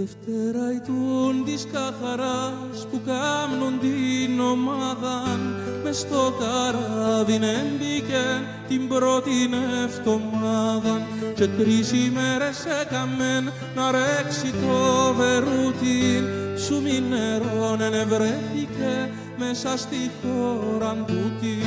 Δευτέρα ητούν της καθαράς που κάμνουν την ομάδα. Μες στο καράβιν έμπηκε την πρώτη εβδομάδα. Και τρεις ημέρες έκαμεν να ρέξει το βερούτι. Σου μη νερόν ενευρέθηκε μέσα στη χώρα τούτη.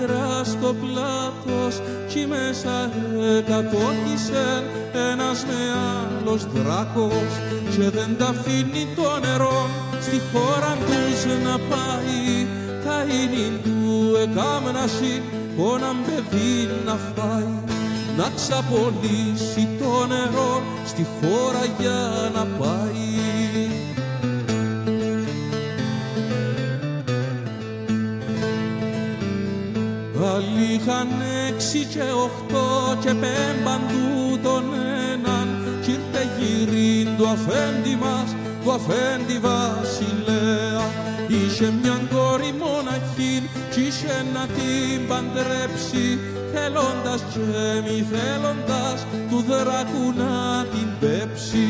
Κάτω μακρά στο πλάτος κι μέσα εκατόχησε ένας με άλλος δράκος και δεν τα αφήνει το νερό στη χώρα τους να πάει τα ίνη του εκάμναση πόναν παιδί να φάει να ξαπολύσει το νερό στη χώρα για να πάει. Άλλοι είχαν έξι και οχτώ και πέμπαντου τον έναν. Κι ήρθε γυρίν του αφέντη μας, του αφέντη βασιλέα. Είχε μια κόρη μοναχή κι είχε να την παντρέψει. Θέλοντας και μη θέλοντας του δράκου να την πέψει.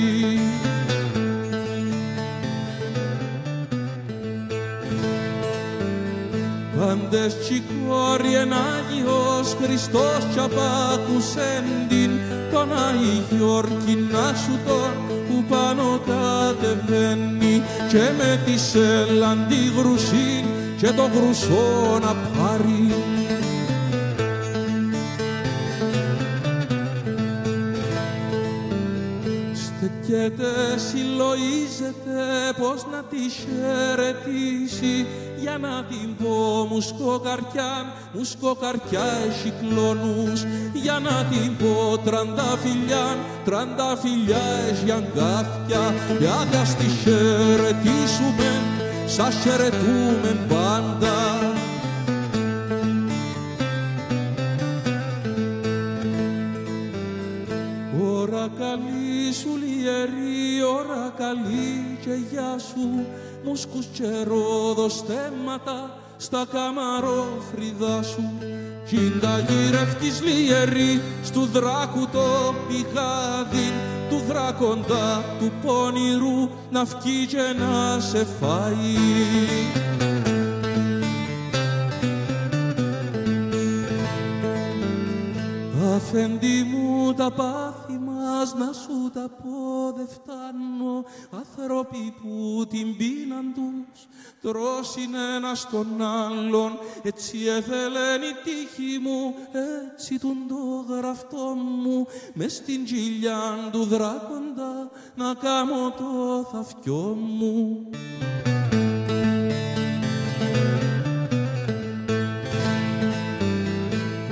Πάντες κι κόρη εν Άγιος Χριστός κι απάκουσεν την τον Άγιο να σου τον που πάνω κατεβαίνει και με τη σέλαν τη γρουσίν και το γρουσό να πάρει. Στεκέται, συλλογίζεται πως να τη χαιρετήσει. Για να την πω μου σκοκαρκιάν, μου σκοκαρκιά έχει κλονούς. Για να την πω τρανταφυλιάν, τρανταφυλιά έχει αγκάθια. Για να στη χαιρετήσουμε, σας χαιρετούμε πάντα. Καλή και γεια σου μουσκούς και ρόδοστέματα στα καμαρόφρυδά σου κι τα γυρεύκεις λιερή στου δράκου το πηγάδι του δράκοντα του πόνηρου να φκεί και να σε φάει. Αφέντη μου τα πάθη μας να σου τα πω δε φτάνω. Άνθρωποι που την πείναν τους τρώσιν ένας στον άλλον. Έτσι έθελεν η τύχη μου έτσι τον το γραφτό μου. Μες στην κοιλιά του δράκοντα να κάνω το θαυτιό μου.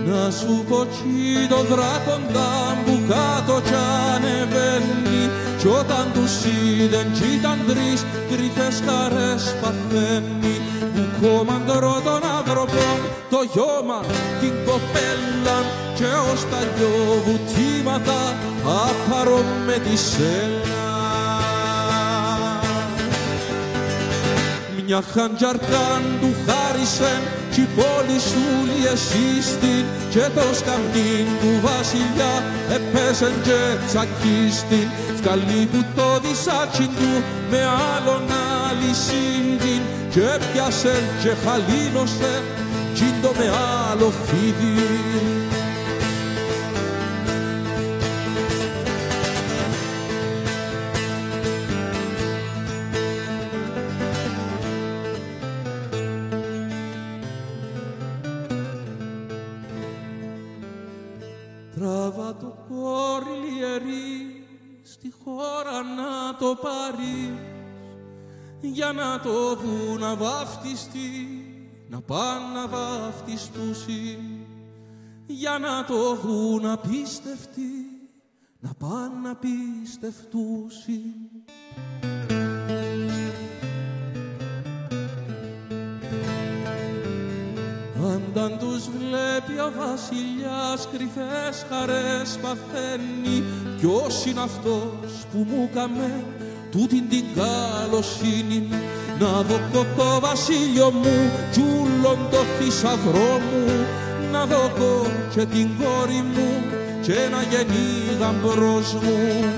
Να σου πω τσι το δράκοντα που κάτω κι ανεβαίνει κι όταν τους είδεν κι ήταν τρεις κρυφές χαρές παθαίνει που κομμαντρώ τον άνθρωπο το γιώμα την κοπέλα και ως τα δυο βουτήματα άπαρο με τη σέλα. Μια χαντζαρκάν του χάρισεν κι η πόλη σου λιεσίστην και το σκαμνίν του βασιλιά έπεσεν και τσακίστην Βγαλεί που το δισάτσιν του με άλλον αλυσίδιν και έπιασεν και χαλίνωσε κι το με άλλο φίδι. Το πάρει για να το δουν να βαφτιστεί να πάνε να βαφτιστούσει για να το δουν να πίστευτεί να πάνε να πιστευτούσει. Βλέπει ο βασιλιάς κρυφές χαρές παθαίνει. Ποιος είναι αυτός που μου καμε τούτην την καλοσύνη να δω το βασίλειο μου κι ούλον το θησαυρό μου. Να δω και την κόρη μου και να γεννεί γαμπρός μου.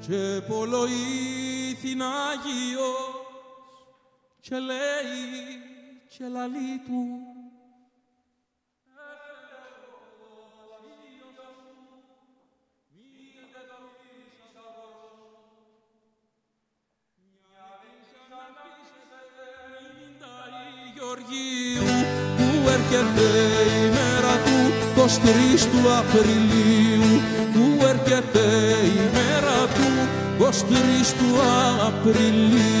Και πολλοήθην Άγιος και λέει και λαλή του Γεωργίου που έρχεται η μέρα του 23 του Απριλίου. Που έρχεται η μέρα του 23 του Απριλίου